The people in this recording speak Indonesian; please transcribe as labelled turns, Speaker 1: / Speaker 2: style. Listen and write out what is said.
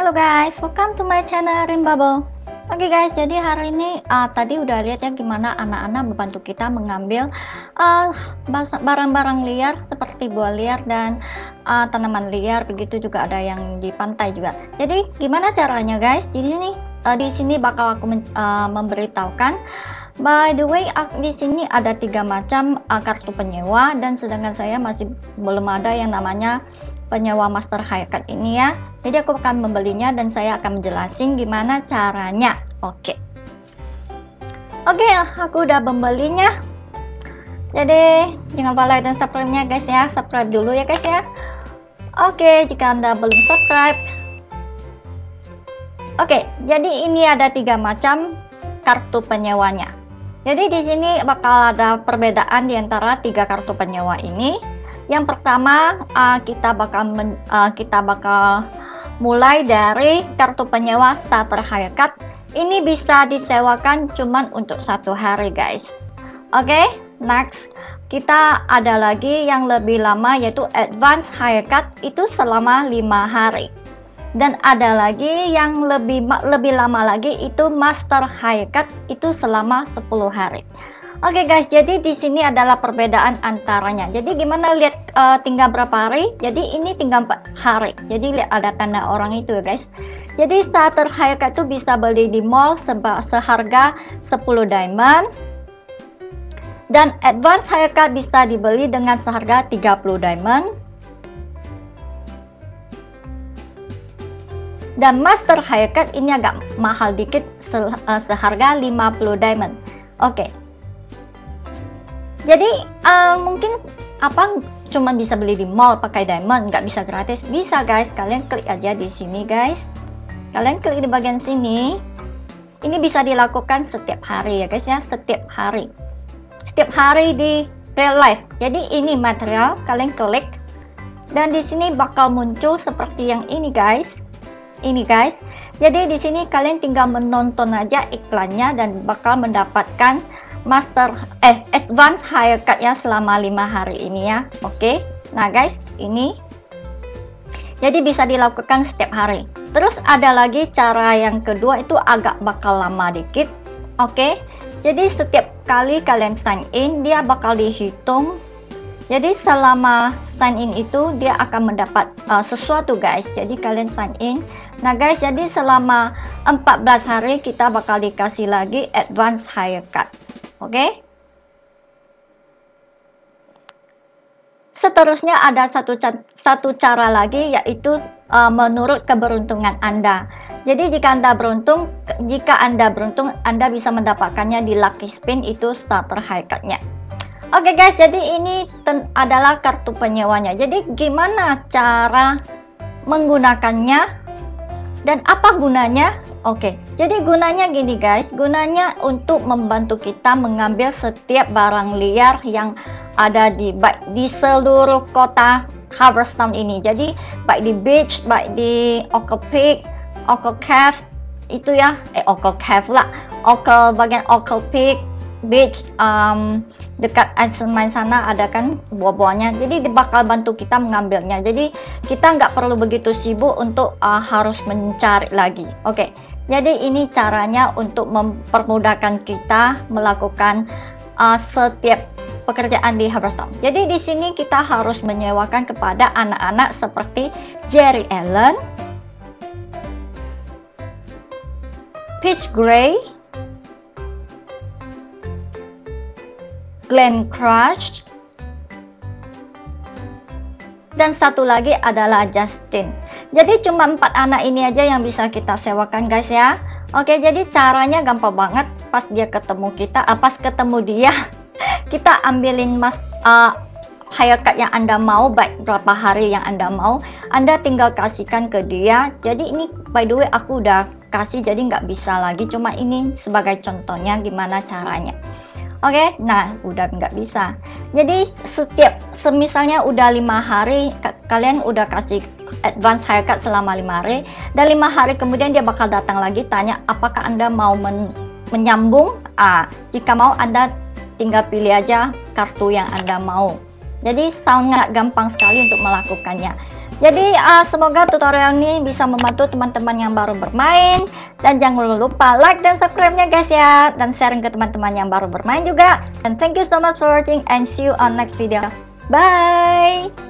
Speaker 1: Hello guys, welcome to my channel Rimbabo. Oke okay guys, jadi hari ini uh, tadi udah lihat ya gimana anak-anak membantu kita mengambil barang-barang uh, liar seperti buah liar dan uh, tanaman liar, begitu juga ada yang di pantai juga. Jadi gimana caranya guys? Di sini uh, di sini bakal aku uh, memberitahukan. By the way, di sini ada tiga macam uh, kartu penyewa dan sedangkan saya masih belum ada yang namanya penyewa master haircut ini ya. Jadi aku akan membelinya dan saya akan menjelasin gimana caranya. Oke. Oke aku udah membelinya. Jadi jangan lupa like dan subscribe nya guys ya. Subscribe dulu ya guys ya. Oke jika anda belum subscribe. Oke jadi ini ada tiga macam kartu penyewanya jadi di sini bakal ada perbedaan di antara tiga kartu penyewa ini yang pertama uh, kita bakal men, uh, kita bakal mulai dari kartu penyewa starter haircut. Ini bisa disewakan cuman untuk satu hari guys. Oke, okay, next kita ada lagi yang lebih lama yaitu advance haircut itu selama lima hari. Dan ada lagi yang lebih lebih lama lagi itu master haircut itu selama 10 hari. Oke okay guys, jadi di sini adalah perbedaan antaranya. Jadi gimana lihat uh, tinggal berapa hari? Jadi ini tinggal 4 hari. Jadi lihat ada tanda orang itu ya guys. Jadi starter haircut itu bisa beli di mall seharga 10 diamond. Dan advance haircut bisa dibeli dengan seharga 30 diamond. Dan master haircut ini agak mahal dikit eh, seharga 50 diamond. Oke, okay jadi uh, mungkin apa cuma bisa beli di mall pakai diamond nggak bisa gratis? Bisa guys. Kalian klik aja di sini guys. Kalian klik di bagian sini. Ini bisa dilakukan setiap hari ya guys ya. Setiap hari. Setiap hari di real life. Jadi ini material. Kalian klik. Dan di sini bakal muncul seperti yang ini guys ini guys. Jadi di sini kalian tinggal menonton aja iklannya dan bakal mendapatkan master eh advance haircut ya selama lima hari ini ya. Oke? Okay? nah guys ini. Jadi bisa dilakukan setiap hari. Terus ada lagi cara yang kedua itu agak bakal lama dikit. Oke? Okay? jadi setiap kali kalian sign in dia bakal dihitung jadi selama sign in itu dia akan mendapat uh, sesuatu guys jadi kalian sign in nah guys jadi selama 14 hari kita bakal dikasih lagi advance haircut Oke. Okay? Seterusnya ada satu satu cara lagi yaitu uh, menurut keberuntungan Anda. Jadi jika Anda beruntung, jika Anda beruntung, Anda bisa mendapatkannya di Lucky Spin itu starter haircutnya. Oke okay guys, jadi ini adalah kartu penyewanya. Jadi gimana cara menggunakannya? Dan apa gunanya? Oke, jadi gunanya gini guys, gunanya untuk membantu kita mengambil setiap barang liar yang ada di baik di seluruh kota Harvest ini. Jadi baik di beach, baik di Okel Peak, Okel Cave itu ya, eh Okel Cave lah, Okel bagian Okel Peak, beach um, dekat main sana ada kan buah-buahnya jadi bakal bantu kita mengambilnya. Jadi kita nggak perlu begitu sibuk untuk uh, harus mencari lagi. Oke okay. jadi ini caranya untuk mempermudahkan kita melakukan uh, setiap pekerjaan di Harveston. Jadi di sini kita harus menyewakan kepada anak-anak seperti Jerry Allen Peach Gray Glenn Crush, dan satu lagi adalah Justin. Jadi cuma empat anak ini aja yang bisa kita sewakan guys ya. Oke, jadi caranya gampang banget. Pas dia ketemu kita, uh, pas ketemu dia, kita ambilin mas uh, haircut yang anda mau, baik berapa hari yang anda mau, anda tinggal kasihkan ke dia. Jadi ini by the way aku udah kasih, jadi nggak bisa lagi. Cuma ini sebagai contohnya gimana caranya. Oke, okay? nah udah nggak bisa. Jadi setiap semisalnya udah lima hari kalian udah kasih advance haircut selama lima hari dan lima hari kemudian dia bakal datang lagi tanya apakah anda mau men menyambung? Ah, jika mau anda tinggal pilih aja kartu yang anda mau. Jadi sangat gampang sekali untuk melakukannya. Jadi uh, semoga tutorial ini bisa membantu teman-teman yang baru bermain dan jangan lupa like dan subscribe-nya guys ya dan sharing ke teman-teman yang baru bermain juga. And thank you so much for watching and see you on next video. Bye.